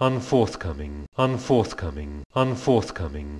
unforthcoming, unforthcoming, unforthcoming,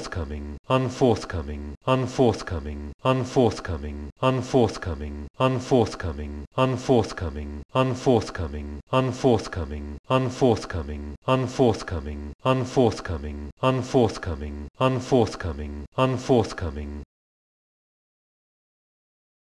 unforthcoming, unforthcoming, unforthcoming, unforthcoming, unforthcoming, unforthcoming, unforthcoming, unforthcoming, unforthcoming, unforthcoming, unforthcoming, unforthcoming, unforthcoming,